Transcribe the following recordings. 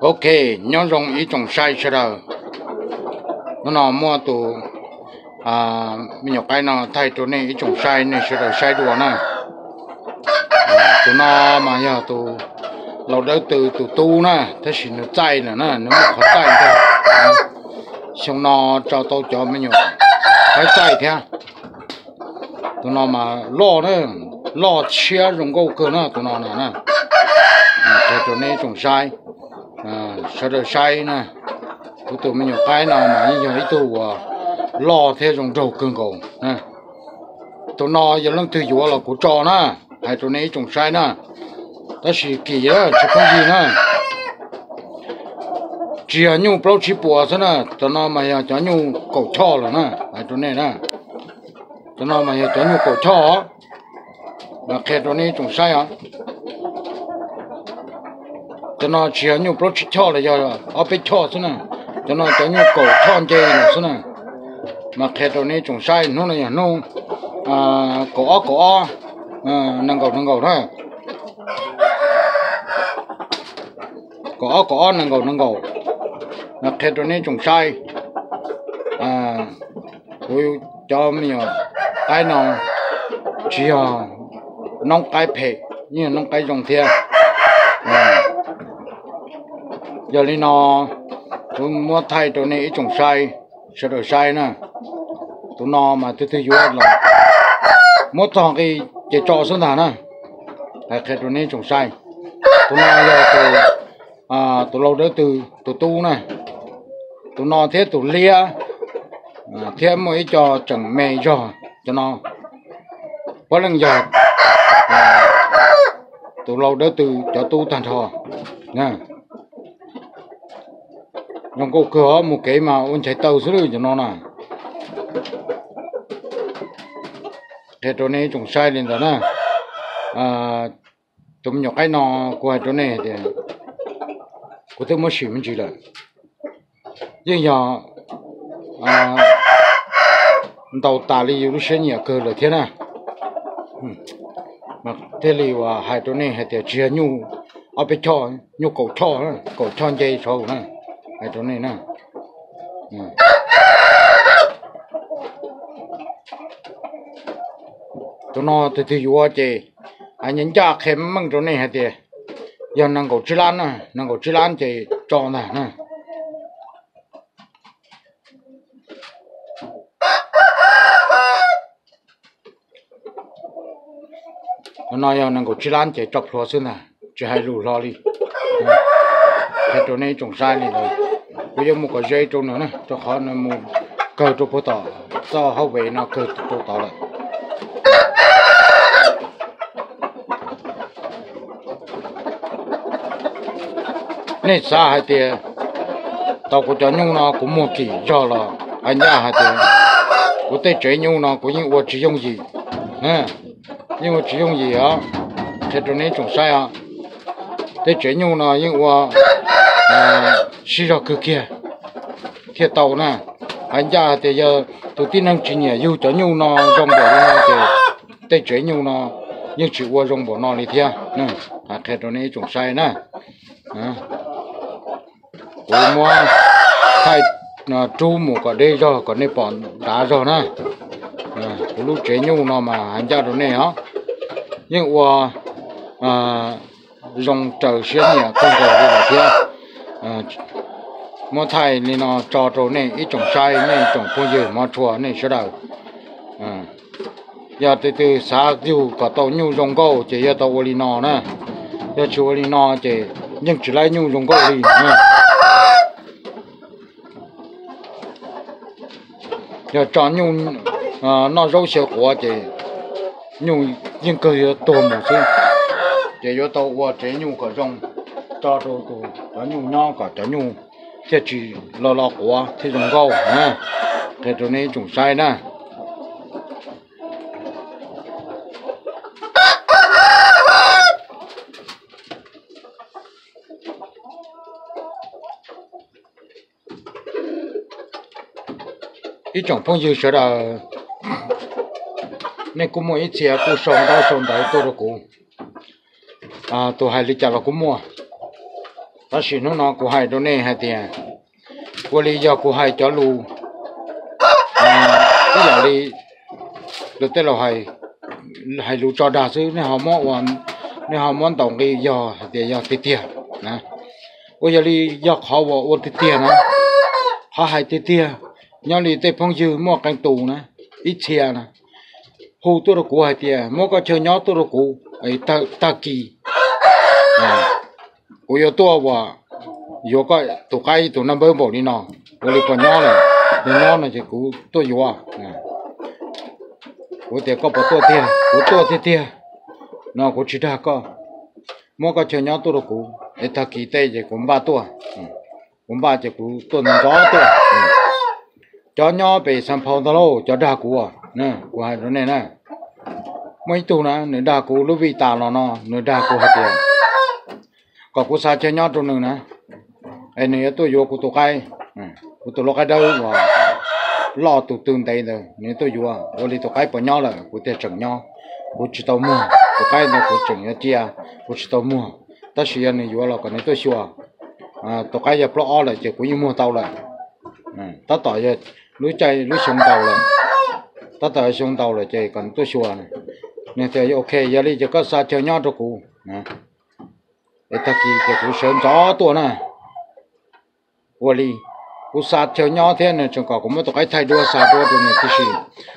ok, nhớ dùng ý trồng sai chưa đâu? Nó nó mua tụ à mình nhọc cái nó thay tụ này ý trồng sai này chưa đâu sai đùa này. À, tụ nó mà giờ tụ lâu đâu từ tụ tu nè, thế xin nó chạy nữa nè nó khó chạy thôi à, xong nó cho tôi cho mình nhọc. Phải chạy thế à? tụ nó mà lo nữa lo chia dùng câu cơ nó tụi nó nè nè ừ, cho tụ này trồng sai. À sau đó sai nè tụi tụi mình nhiều cái nào mà như vậy tụi lo thế dòng trâu cưng cầu nè. Tụi nó giờ lần thứ vừa là của trò nè hay tụi này trồng sai nè đó là kỳ á chứ không gì nè chỉ là nhung bao chỉ bùa thôi nè tụi nó mà giờ cho nhung cầu cho rồi nè hay tụi này nè tụi nó mà giờ cho nhung cầu cho là khe đó này chúng sai à? Cho nó chỉ là nhiều project cho là giờ ở bên cho thế này cho nó cho nhiều cổ thon chơi này thế này mà khe đó này chúng sai nó này nó à cổ cổ à nâng cầu nâng cầu thôi. Cổ cổ nâng cầu nâng cầu. Mà khi đó này trồng sai. À tôi cho mình ai nào? Chỉ là nông cái phê như nông cái dòng thiệt ờ. giờ đi nó tôi mua thay tôi này trồng sai sửa đổi sai nè tôi nó mà tôi thấy vừa là mua thằng cái cái trò xuống thả nè là cái tôi này trồng sai tôi nó giờ tôi à tôi lâu đó từ tôi tu nè. Tôi nó thế tôi lia. À, thêm mỗi cho chẳng mẹ cho cho nó. Có lần giờ tôi lâu đó từ cho tu thành thọ nè nó có cửa một cái mà ôn chạy tàu xuống cho nó nè thế chỗ này trồng sai lên đó nè à chúng nhỏ cái nó qua chỗ này thì có tôi mới xử mình chỉ là. Nhưng giờ à tàu tà đi rồi sẽ nhiều cơ là thế nè mà thế li và hai tuần này hai thì chia nhu ở bên cho nhu cầu cho cầu cho dây sầu nè hai tuần này nè. Ừ. tụi nó thì thì vua chị anh nhân cha khem măng chỗ này hay thì giờ năng cầu chỉ lan nè, năng cầu chỉ lan chị cho nè nè nó nói giờ năng có chỉ lan chạy chọc lo xin nè chỉ hai lù lo đi. Cái chỗ này trồng sai này rồi. Bây giờ một cái dây trồng nữa nè cho khó nó một cờ cho phố tỏ. Cho hậu vệ nó cờ cho tỏ lại. Nên xa hai tiền tao có cho nhung nó cũng một kỳ cho là anh nhà hai tiền có thể chế nhung nó có những vật chỉ dùng gì. Nè nhưng này sai chế nhung nó những vật à xí ra cơ kia thiệt tàu nè anh gia thì giờ tôi tin năng chỉ nhẹ yêu cho nhau nó trong bộ nó thì tây chế nhau nó nhưng chỉ qua trong bộ nó đi theo nè à cái đó này chúng sai nè à mua thay nó chú một cái đây rồi còn đây bọn đá rồi nè à lúc chế nhau nó mà anh gia đó này á nhưng qua à dùng trời xuyên nhẹ không có gì là mua thay nên nó cho cho này ít trồng sai này trồng phong mà chùa này sẽ đầu à giờ từ từ xã dù có tàu nhu rong câu chỉ giờ tàu li nọ nè. Giờ chùa đi nọ chỉ, nhưng chỉ lấy nhu rong câu đi nè giờ chọn nhu à nó rau sữa quả chỉ nhưng cơ giờ tổ một xí để cho tàu qua chế nhung cả rong cho trâu tụ có nhung nhau cả cho nhung thế chỉ lo lo quá thế dùng câu ha thế chỗ này chúng sai nè ý chồng phong dư sẽ là nên cũng mua ít chia cũng sống đau sống đấy tôi được cũng à tôi hay đi chợ là cũng mua ta chỉ nó nó cũng hay đó nè hay tiền của lý do cũng hay cho lu à bây giờ đi được tên là hay hay lu cho đa chứ, nên họ mua hoàn nên họ muốn tổng đi giờ để giờ tiền tiền nè bây giờ đi giờ họ vào tiền tiền nè họ hay tiền tiền nhau đi tới phong dư mua canh tù nè ít chia nè hồ tôi rồi của hai tiệt, à? mua cái chơi nhỏ tôi rồi của ấy ta ta kỳ. À của yo tôi và yo cái tụ cái tụ năm mươi bộ đi nọ của đi còn nhỏ này đi nhỏ này chỉ của tôi yo à? à? Của tiền có bao tôi tiền của tôi tiền tiệt, nó của chỉ đã có. Mua cái chơi nhỏ tôi rồi của ấy ta kỳ tây chỉ cũng ba tôi à? ừ. cũng ba chỉ của tôi nâng gió tôi ừ. cho nhỏ bị sản phẩm đó cho đa à nè của hai đứa này nè. Mấy tu nè nửa đa của lúc vi tà nó nó nửa đa của hạt tiền. Có của sa chơi nhỏ trong nữa nè. Anh này tôi vô của tôi cái của tôi lo cái đâu mà lo tụ tương tây rồi nếu tôi vô. Tôi đi tôi cái bỏ nhau là của tiền chẳng nhau của chỉ tao mua. Tôi cái nó của chẳng nhau chia à? của chỉ tao mua. Ta chỉ anh này vô là còn này tôi xua. À tôi cái giờ lo là chỉ của mua tao là. Ta tỏ giờ lúa chơi lúa sống tàu là ta tỏi xuống tàu là chạy còn tôi xua này nên thì ok giờ đi chỉ có xa chơi nhau cho cụ nè để ta kỳ cho cụ sớm gió tua nè qua đi cụ xa chơi nhau thế này chúng có cũng mất cái thay đua xa đua trong này tí xí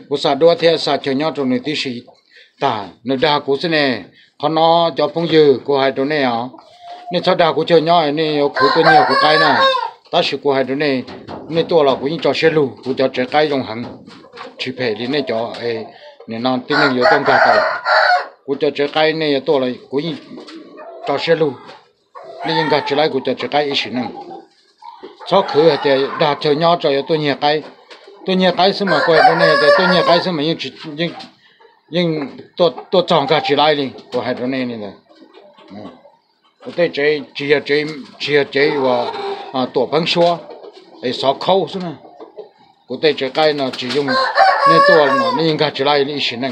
cụ xa đua thế xa chơi nhau trong này tí xí ta nó đa cụ thế này họ nó cho phong dư cụ hai chỗ này à nên cho đa cụ chơi nhau này cụ tôi nhiều cụ cái nè ta sử cụ hai chỗ này nên tôi là cũng cho xe lù cũng cho trẻ cái dòng hàng chỉ phải đi nên cho ấy nên nó tin nên có công cả cái cũng cho trẻ cái này to lại là cũng cho xe lù. Nên cả chỉ lại cũng cho trẻ cái ít nữa sau khi thì đã cho nhau cho tôi nhiều cái tôi nhiều cái xem mà quay cái này thì tôi nhiều cái xem mà những những nhưng tôi tôi chọn cả chỉ lại đi. Của hai đứa này này tôi thấy chơi chơi chơi chơi chỉ và à tổ bằng số ấy sáu khâu xuống nè của tây trái cái nó chỉ dùng nên tôi nó nên cả chỉ lại đi xin nè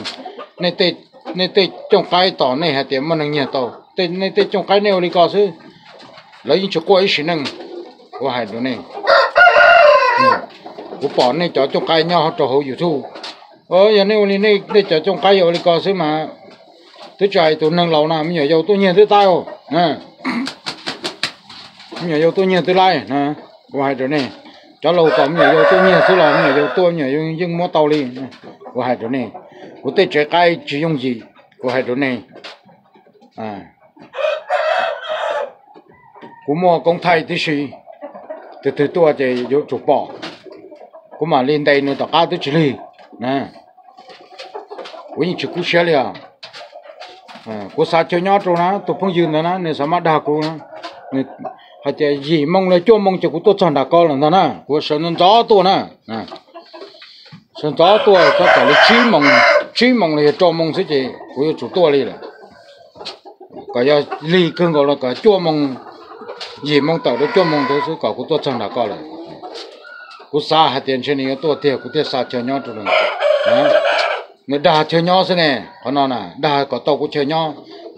nên tây nên tây trong cái tỏ này hay tiền mà nâng nhà tàu tây nên tây trong cái này đi có chứ. Lấy những chỗ quay xin của hai đứa này. Của bỏ này cho trong cái nhau cho hậu youtube ờ giờ này này này này cho trong cái đi có chứ mà. Tôi chạy tôi nâng lâu nào bây dầu tôi nhìn tới tao, nè bây dầu tôi nhìn tới lại. Nè của hai đứa này cho lâu có nhiều vô, tôi nhiều số là nhiều vô, tôi nhiều yêu nhưng mua tàu đi của hai chỗ này. Của tôi trẻ cái chỉ dùng gì? Của hai chỗ này. À. Của mua công thay thì gì từ từ tôi thì vô chụp bỏ của mà lên đây nữa tao cá tôi chỉ đi nè. Của những chỉ cú xe liền à của sao chơi nhau rồi nó tôi không dừng nữa nó nên sao mà đa cô nó hay là gì mong là cho mong cho cũng tốt chọn đã có đó nè của sơn nó gió tôi nè nè sơn gió tôi các cái là chỉ mong chỉ mong là cho mong thế, gì của chủ tôi đi là cái giờ lý cưng gọi là cái cho mong gì mong tạo được cho mong tôi sẽ có cũng tốt chọn đã có là của xa hay tiền trên này tôi tiền của tiền xa chơi nhau rồi nè đa chơi nhau thế này họ nói nè đa có tàu cũng chơi nhau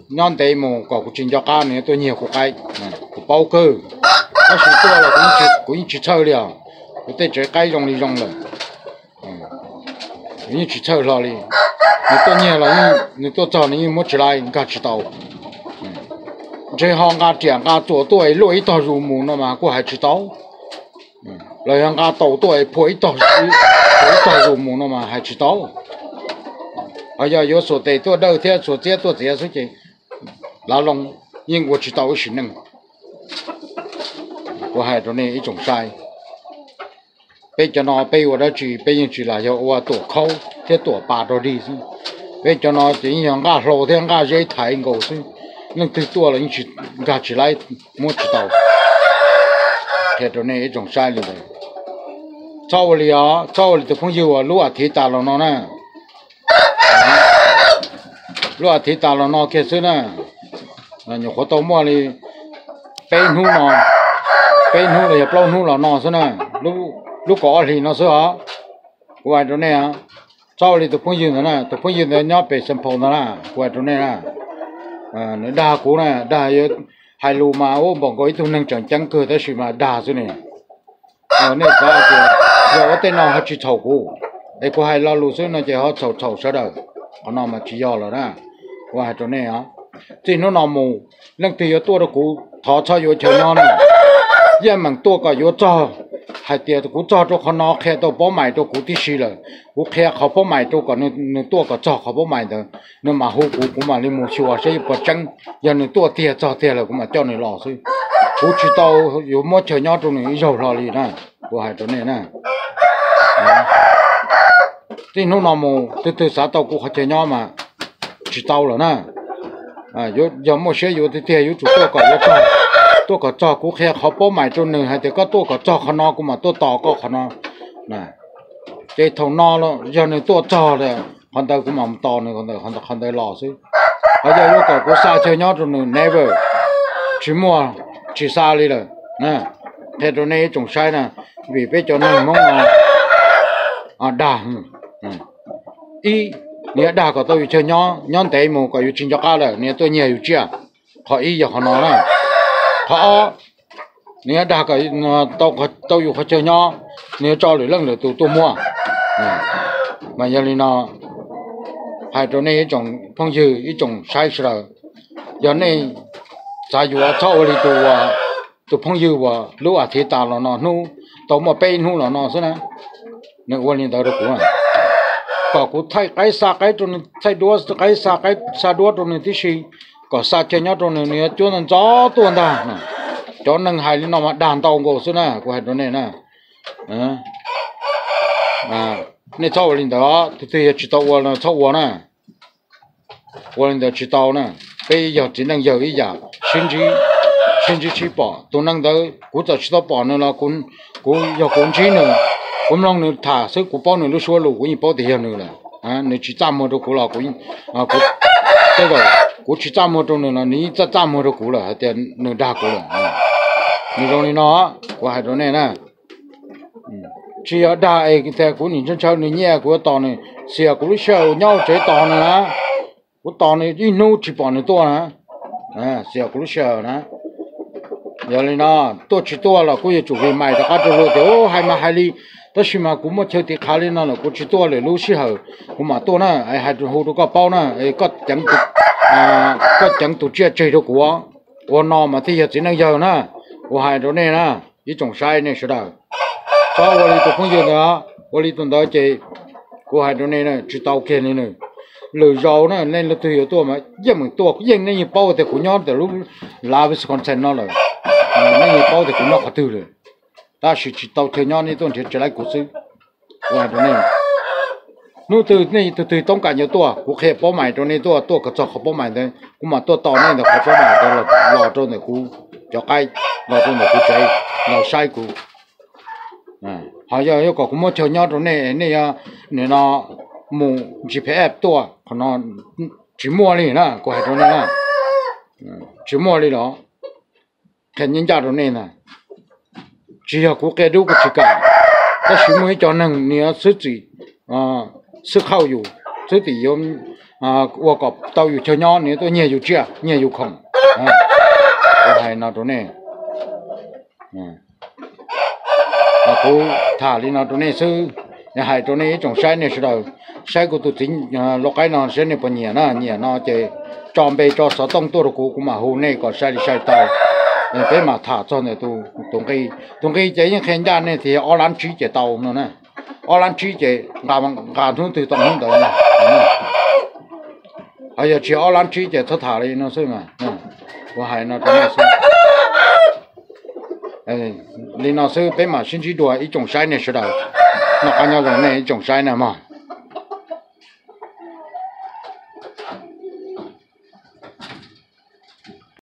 nhon tây mù có cũng chính cho cá này tôi nhiều của cái của bao cơ. Nó chỉ tôi là cũng chỉ cũng chỉ chơi liền cái tây chơi cái dùng đi dùng rồi cũng chỉ chơi lo đi người tôi nhiều là người tôi cho muốn chỉ lại cả chỉ tàu. Chơi hàng cả tiền cả tổ tuổi lỗi tàu rù mù nó mà cũng hay chỉ tàu. Lời hàng cả tàu tuổi phối tàu phối tàu rù mù nó mà hay chỉ tàu. Bây giờ gì lao long nhưng của chỉ tàu chỉ nâng của hai đó này ít trồng sai bây giờ nó bây giờ đó chỉ bây giờ chỉ là do qua tổ khâu thế tổ bà đó đi bây giờ nó chỉ những cái lô thế cái dây thái ngầu chứ nhưng thứ là những chỉ gà chỉ lại chỉ tàu thế đó này ít trồng sai luôn đấy sau này á sau này thì không chịu à lúc à thì ta nó nè lúc à thì ta nó kia xưa nè nhiều khó tàu mua đi bên hú nó bên hú là lâu hú là nó xí này, lúc lúc có thì nó xí hả của chỗ này cháu đi tụi phong dương nè tụi phong dương nè nhóc bị sân phong nè qua chỗ này nè à nó đa cũ nè đa hai lù mà ô bọn có ít năng chẳng chẳng cơ tới sự mà đa nè. Ờ nè sao thì giờ tên nào họ chỉ thầu cũ. Để có hai lo lù xứ nó chỉ họ thầu thầu sao đâu họ nào mà chỉ do là nè qua chỗ này hả thì nó nằm mù. Lần thì ở tua đó cũ thọ cho vô chờ nhau nè. Dạ, Yên mình tua cả vô cho. Hai tiệt cũ cho cho họ nó, khe tôi bỏ mày tôi cũ tí xí rồi cũ khe họ bỏ mày tôi còn nó tua cả cho họ bỏ mày đó nó mà hú cũ cũng mà đi mua xua sẽ bỏ chân giờ nó tua tiệt cho tiệt là cũng mà cho nó lò xí cũ chỉ tao có mua chờ nhau trong này dầu lò đi nè. Của hai chỗ này nè. Dạ. Thì nó nằm mù. Từ từ xã tao cũng học chờ nhau mà. Chỉ tao rồi nè à yo yo mo xe yo thì tiền yo chủ tôi có yo tôi có cho cũng khe họ bỏ mày cho nên hay thì có tôi có cho họ nó cũng mà tôi tỏ có họ nè cái thằng nó lo giờ này tôi cho rồi hắn ta cũng mà to này hắn ta hắn ta hắn ta lò xí bây giờ yo có có xa chơi nhau cho nên never chỉ mua chỉ xa đi rồi nè thế cho nên trồng sai nè vì bây cho nên mong là à đà ừ y nè đã có tôi chơi nhon nhon tệ mù có yêu chuyện cho rồi nè tôi nhiều yêu họ ý giờ họ nói này. Họ nè đã có tôi có, tôi yêu chơi nhon nè cho lưỡi lần lưỡi tụ tôi mua. Mà giờ này nó, hai chỗ này trồng phong dư, ý trồng sai rồi. Giờ này, sai dù cho ở đây tụ tụ phong dư và lúa thì tao nó nó nu tao mà bên nu nó nó thế này. Nên quan liên tới được cũng có cụ thay cái sa cái trong thay đua cái sa cái sa đua trong thì gì có sa chơi nhau trong này cho nên gió tuần ta cho nên hai nó mà đàn tàu ngô xuống nè của hai đứa này nè. À nên cháu linh đó, thì thì chỉ tàu qua là cháu qua nè. Qua linh đó chỉ tàu nè. Bây giờ chỉ năng giờ ý giờ xin chỉ xin chỉ chỉ bỏ. Tôi năng tới cũng chỉ tàu bỏ nữa là cũng cũng giờ cũng chỉ nữa cũng long nữa thả sức của bao nữa lúc xưa lúc cũng bao tiền nữa là à nếu chỉ chăm một đồ là cũng à cũng cái đó cũng chỉ chăm một đồ nữa là nếu chỉ chăm một đồ là thì nữa đa cũng là nếu trong này nó của hai đồ này nè chỉ ở đa ấy cái thế cũng nhìn chân chân này nhẹ của tao này xia cũng lúc sau nhau chế tao này của tao này đi nô chỉ bỏ này to nè à xia cũng lúc sau nè giờ này nó tôi chỉ to là cũng chủ về mày ta cái đồ thì ô hai mà hai ly ta là mà cũng mà chơi thì khá lên nó cũng chỉ to là lúc xí hở. Cũng mà to nè ai hai hồ đồ có bao nè ai có chẳng tụ à có chẳng tụ chia chơi được của của nó mà thì chỉ năng giờ nè của hai đồ này nè ý trồng sai này sao đâu sau tôi đi tụ không giờ nữa tôi đi tụ đó chơi. Của hai đồ này nè, chỉ tàu kia này nè. Lười giàu nè, nên là tùy ở tôi mà, giờ mình tôi cũng dân nên như bao thì cũng nhon từ lúc làm với con sen nó rồi. À, nên như bao thì cũng nó khó từ rồi ta chỉ chỉ tàu thời nhau này tôi chỉ trở lại cổ sư và đó này nu từ này, từ từ tông cả nhiều tua cũng khép bao mày cho nên tua tua cái cho khép bao mày đấy. Cũng mà tua tàu này là khép bao mày đó là lò cho này cú cho cái lò cho này cú cháy lò sai cú à họ giờ yêu cầu cũng một chơi nhau cho này này à này nó mù chỉ phải ép tua, còn nó chỉ mua đi nè có hai cho nên nè chỉ mua đi đó. Cái nhân gia cho này nè chỉ là của cái đâu của chỉ cả ta chỉ mới cho năng nhớ sức gì à sức khâu dù sức thì yếm, à qua cọp tàu dù cho nhau nữa tôi nhẹ dù chưa nhẹ dù không à hay nào đó nè à cô thả đi nào đó nè sư nhà hai đó nè trồng sai nè sư đầu sai của tôi tính lọc cái nào sẽ này bao nhiêu nè nhiều nó chơi tròn bề cho sáu tông tôi rồi cũng mà hồ này có sai đi sai tàu nên phải mà thả cho này tu tung cái tung cái chế những khen gia này thì ở lan chỉ chế tàu nữa nè ở lan chỉ chế làm làm thun từ tông không được nè hay là chỉ ở lan chỉ chỉ thất thả đi nó xem mà. Của hai nó cái này xem nên nó sẽ bé mà sinh chỉ đùa ít trồng sai này sẽ đâu nó ăn nhau rồi này trồng sai này mà.